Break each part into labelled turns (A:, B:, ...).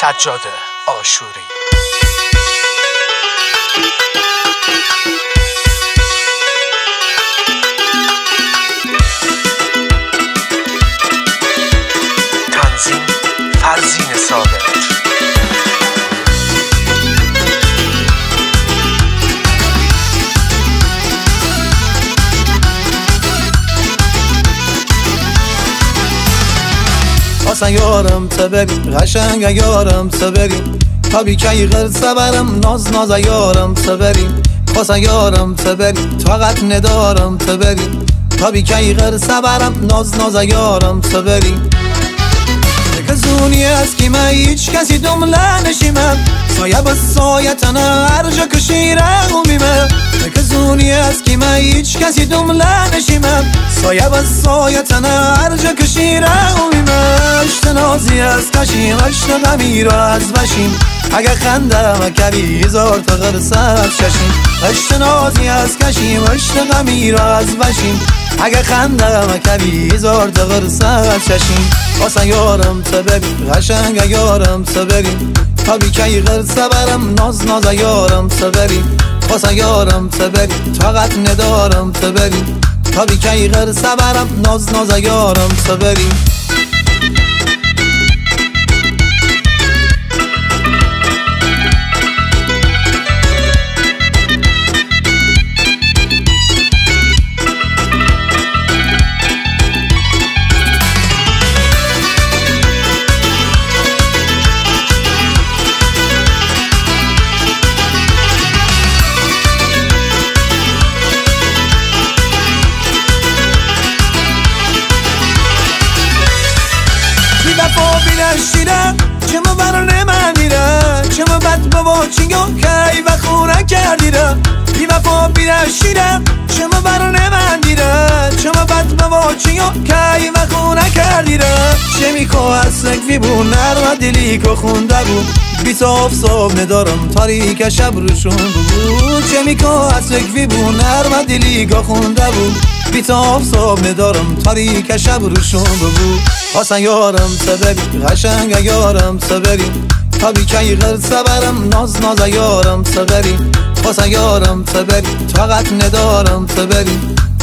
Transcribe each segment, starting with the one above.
A: سجاد آشوری.
B: خواستن یارم تا بریم قشنگ یارم تا بریم تا بی غیر سبرم ناز ناز یارم تا بریم خواستن یارم تا بریم طاقت ندارم تا بریم تا بی غیر سبرم ناز ناز یارم تا بریم زونی است که من هیچ کسی دمله نشیمم سایه با سایه تنه هر جا که شیره میمه زونی است که من هیچ کسی دمله نشیمم سایه با سایه تنه هر جا که شیره میمه اشت نازی از کشیم اشت غمی را از بشیم اگه خنده کبی هزار تا غرصت ششیم. اشت نازی از کشیم اشت غمی را از بشیم اگه خنده کبی هزار تا غرصت ششیم واسه یارم تا بریم قشنگ یارم تا بریم تا بی کی غرصه برم ناز ناز یارم تا بریم واسه یارم تا بریم طاقت ندارم تا بریم تا بی کی غرصه برم ناز ناز یارم تا بریم نشیدم چه ما برا نمیره چه ما بد بابا چینگو کی و خونه کردیره؟ بی وفا بی بد چینگو کی و خونه کردیره چه میکو از سکوی بون نر و دلی که خونده بود. بی صاف ندارم تاریک شب روشون بود. چه میکو از سکوی بون نر و دلی که خونده بود. بی صاف ندارم تاریک شب روشون بود. خواستن یارم سبری قشنگ یارم سبری تا بی کی غیر سبرم ناز ناز یارم سبری خواستن یارم سبری طاقت ندارم سبری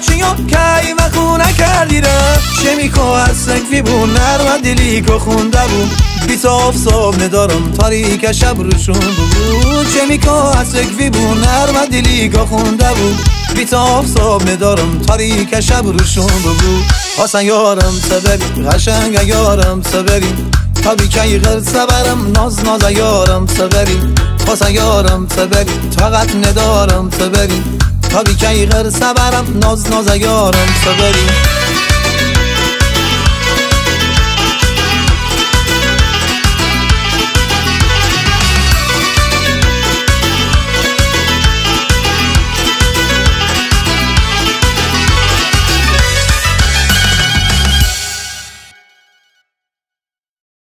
B: چینگو کی و خونه کردیره چه میکو از سکوی بون نر و که خونده بود. بی صاف ندارم تاریک شب روشون بود. میکو از سکوی بون نر و دلی که خونده بود. بی صاف ندارم تاریک شب روشون بود. خواستن یارم سبری قشنگ یارم سبری تا بی کی غیر سبرم ناز ناز یارم سبری خواستن یارم سبری طاقت ندارم سبری تا بی کی غیر سبرم ناز ناز یارم سبری